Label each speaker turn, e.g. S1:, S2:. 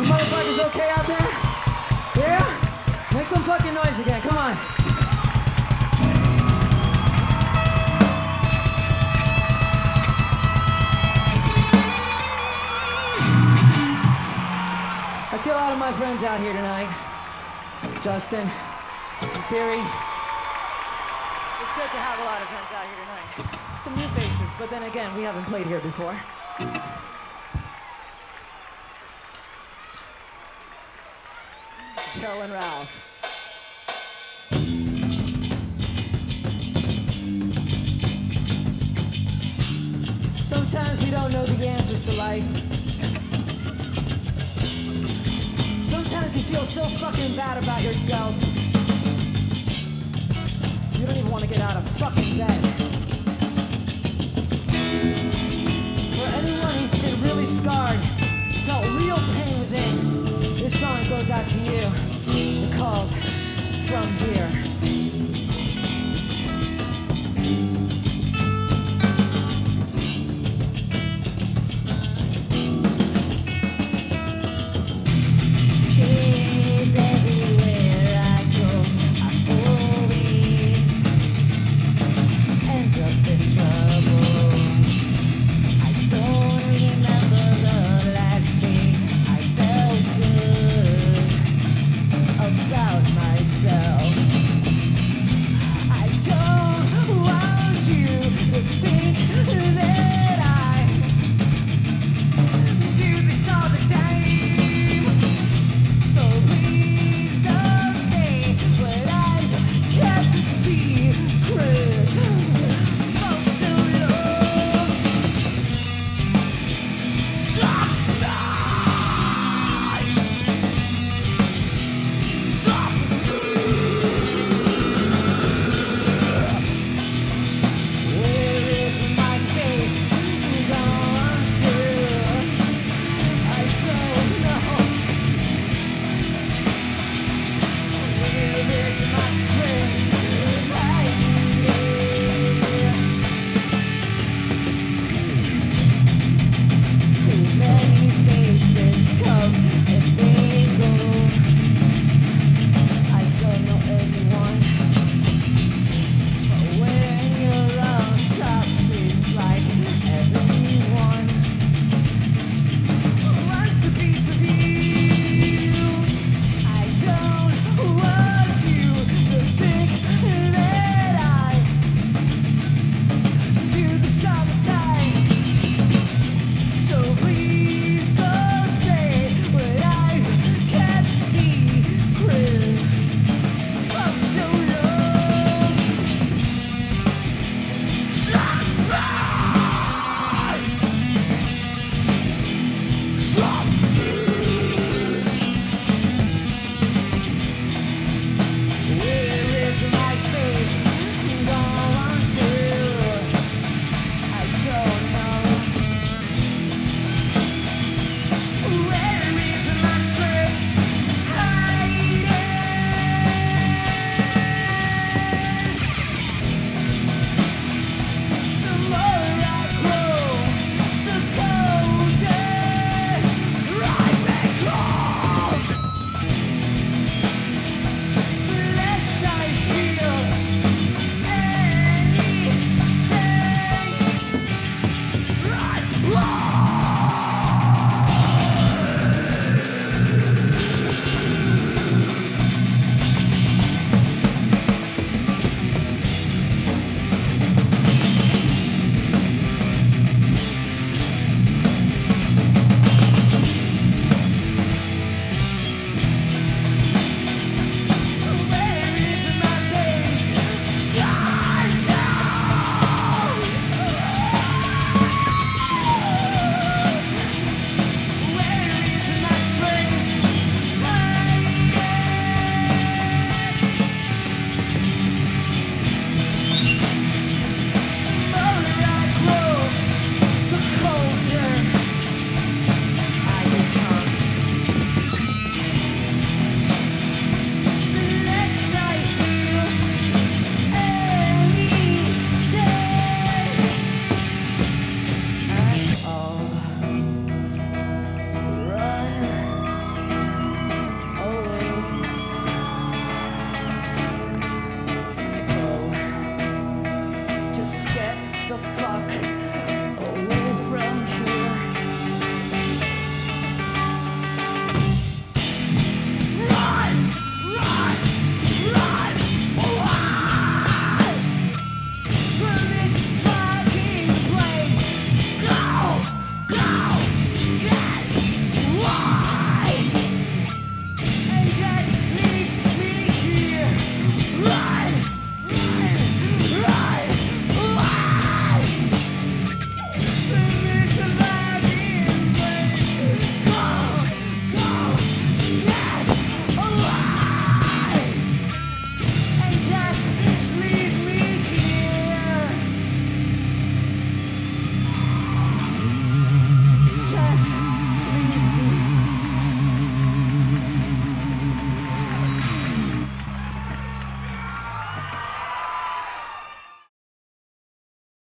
S1: You motherfuckers okay out there? Yeah? Make some fucking noise again, come on. I see a lot of my friends out here tonight. Justin, in theory. It's good to have a lot of friends out here tonight. Some new faces, but then again, we haven't played here before. Ralph. Sometimes we don't know the answers to life. Sometimes you feel so fucking bad about yourself. You don't even want to get out of fucking bed. For anyone who's been really scarred, felt real pain within, this song goes out to you. Called From Here. Hey,